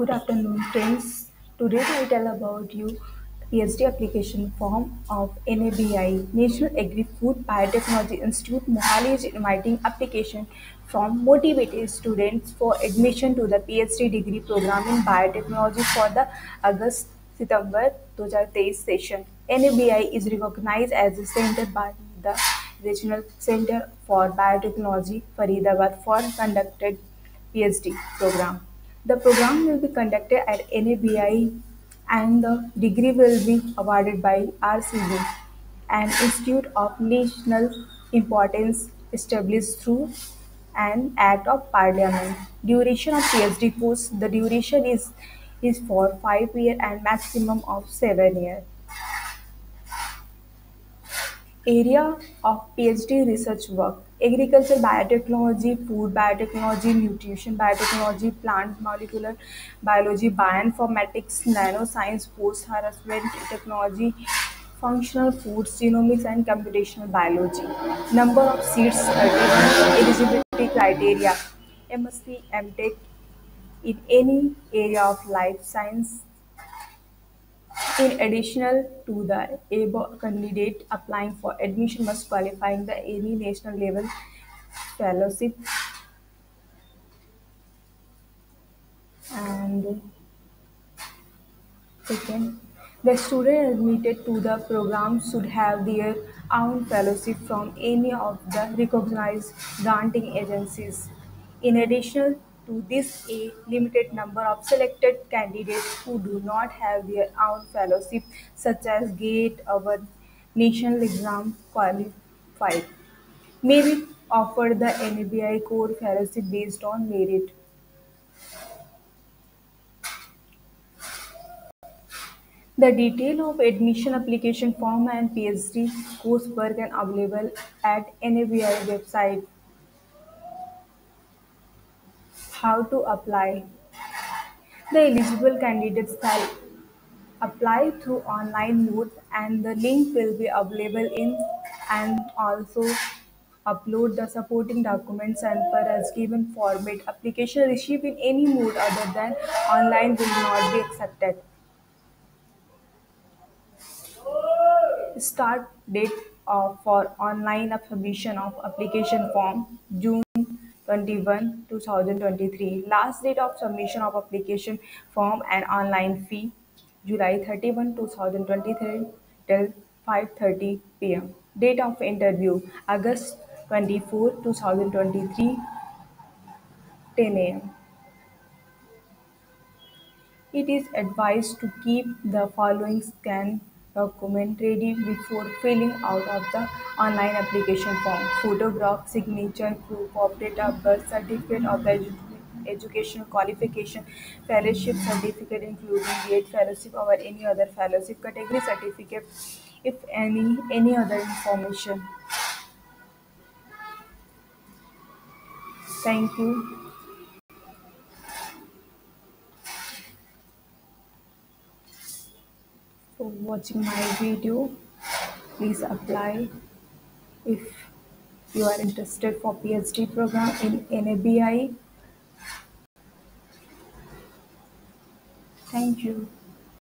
Good afternoon, friends. Today I tell about you PhD application form of NABI National Agri Food Biotechnology Institute Mohali is inviting application from motivated students for admission to the PhD degree program in biotechnology for the August September 2023 session. NABI is recognized as a center by the Regional Center for Biotechnology Faridabad for conducted PhD program. The program will be conducted at NABI and the degree will be awarded by RCB, an institute of national importance established through an act of parliament. Duration of PhD course The duration is, is for 5 year and maximum of 7 year. Area of PhD research work agriculture biotechnology food biotechnology nutrition biotechnology plant molecular biology bio bioinformatics nano science post harvest technology functional foods genomics and computational biology number of seats eligibility criteria M S C M tech in any area of life science in addition to the above, candidate applying for admission must qualify in the any national level fellowship and second the student admitted to the program should have their own fellowship from any of the recognized granting agencies. In addition to this, a limited number of selected candidates who do not have their own fellowship, such as GATE or national exam qualified, may be offered the NABI core fellowship based on merit. The detail of admission application form and PhD coursework are available at NABI website. How to apply? The eligible candidates shall apply through online mode and the link will be available in and also upload the supporting documents and per as given format. Application received in any mode other than online will not be accepted. Start date for online submission of application form June 21, 2023. Last date of submission of application form and online fee July 31, 2023 till 5:30 pm. Date of interview August 24, 2023 10 am. It is advised to keep the following scan document ready before filling out of the online application form: photograph, signature, proof of date of birth, certificate of educational qualification, fellowship certificate including GATE fellowship or any other fellowship category certificate, if any, any other information. Thank you. For watching my video. Please apply if you are interested for phd program in nabi thank you